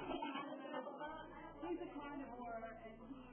he's, a carnivore and he